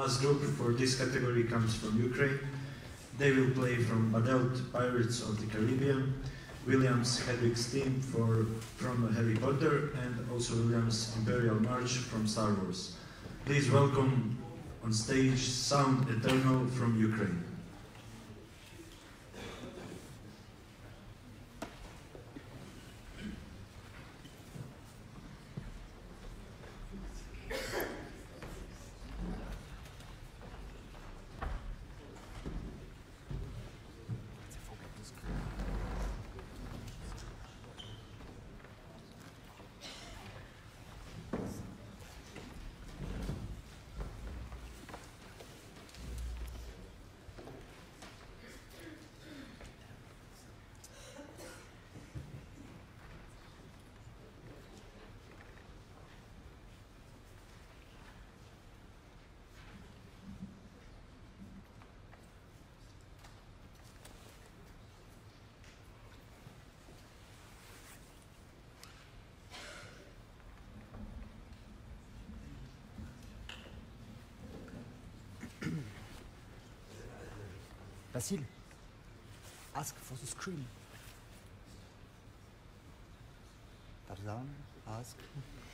Last group for this category comes from Ukraine. They will play from Badelt Pirates of the Caribbean, Williams Hedwig's Theme for, from Harry Potter, and also Williams Imperial March from Star Wars. Please welcome on stage Sound Eternal from Ukraine. Facile. Ask for the screen. Tarzan, ask. Ask.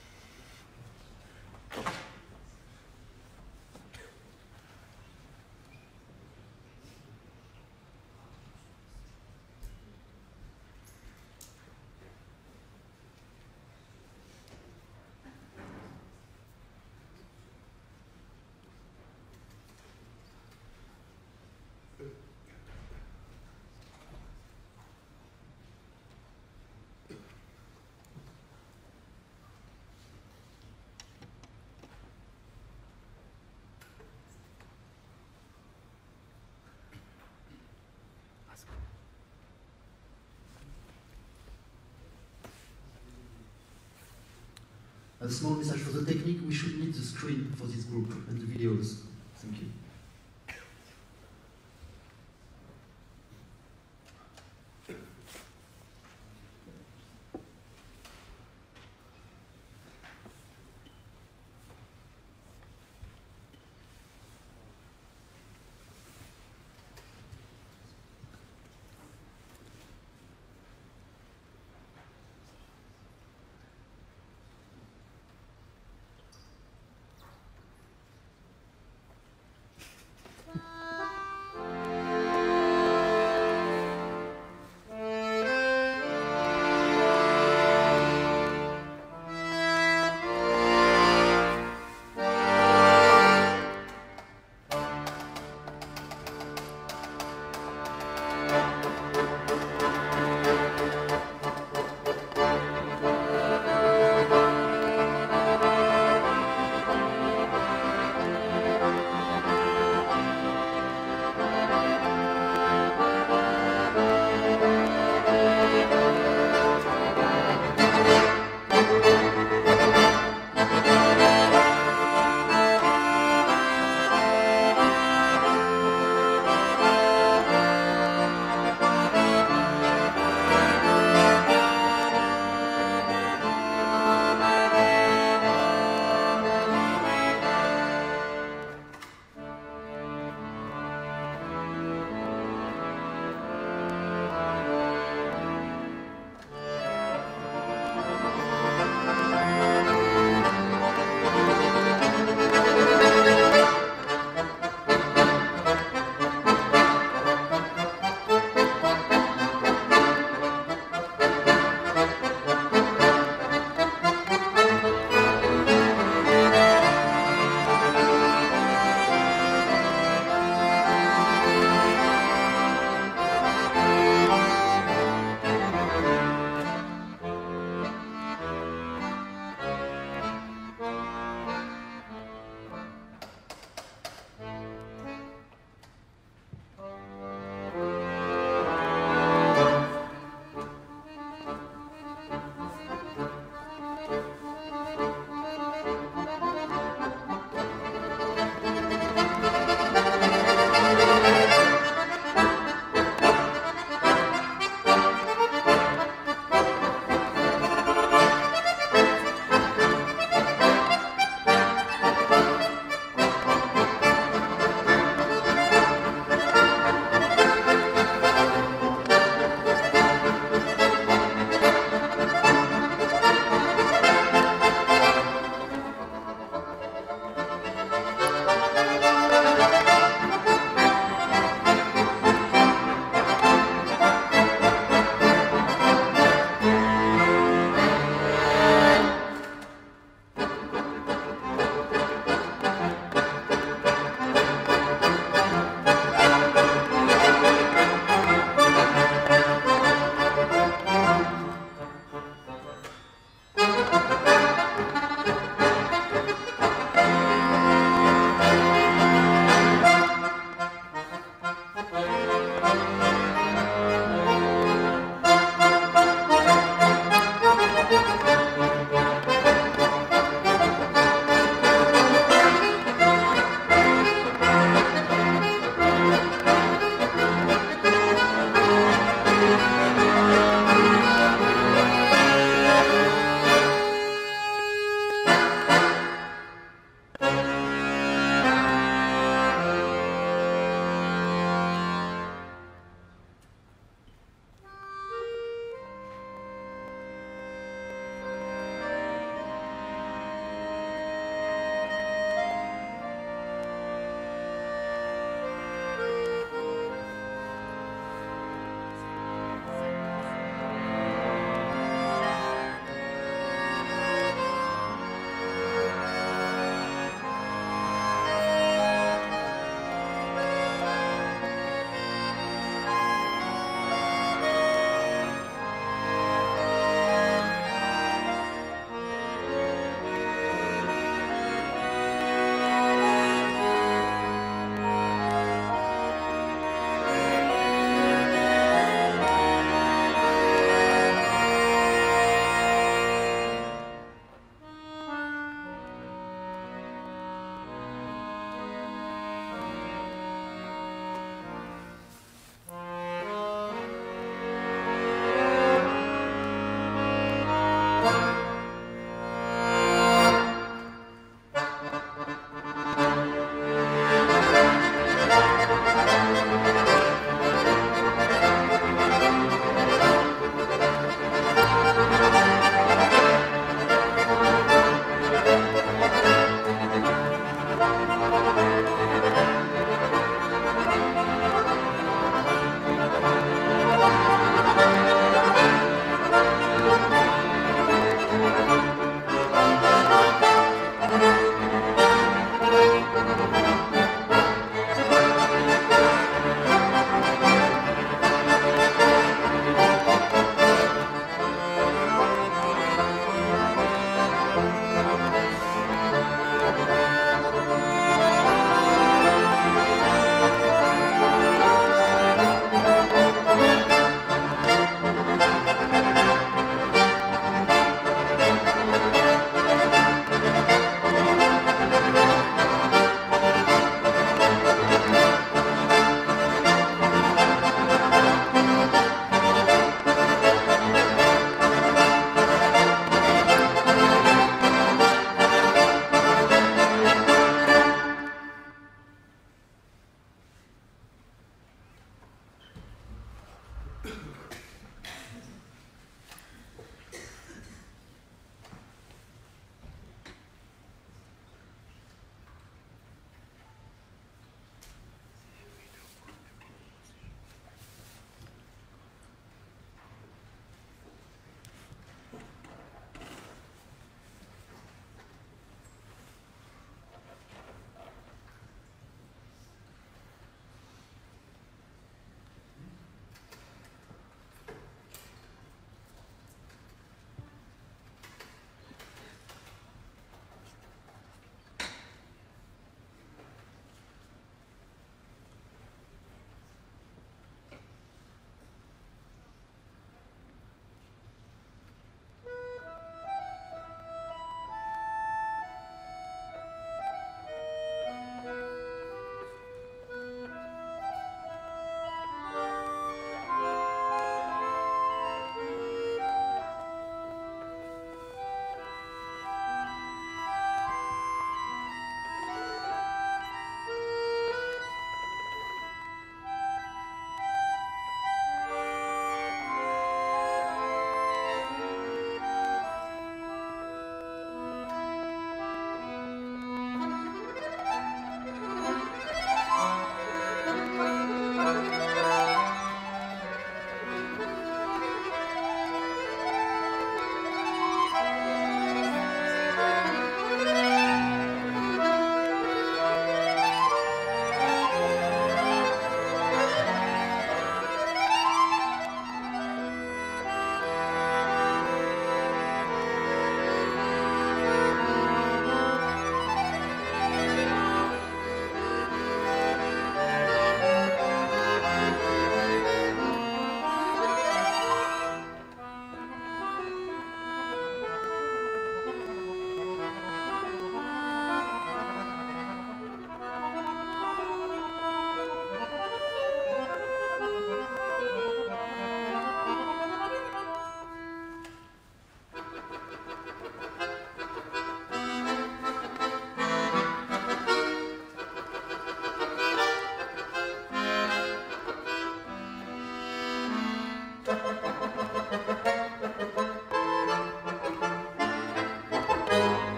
a small message for the technique, we should need the screen for this group and the videos. Thank you.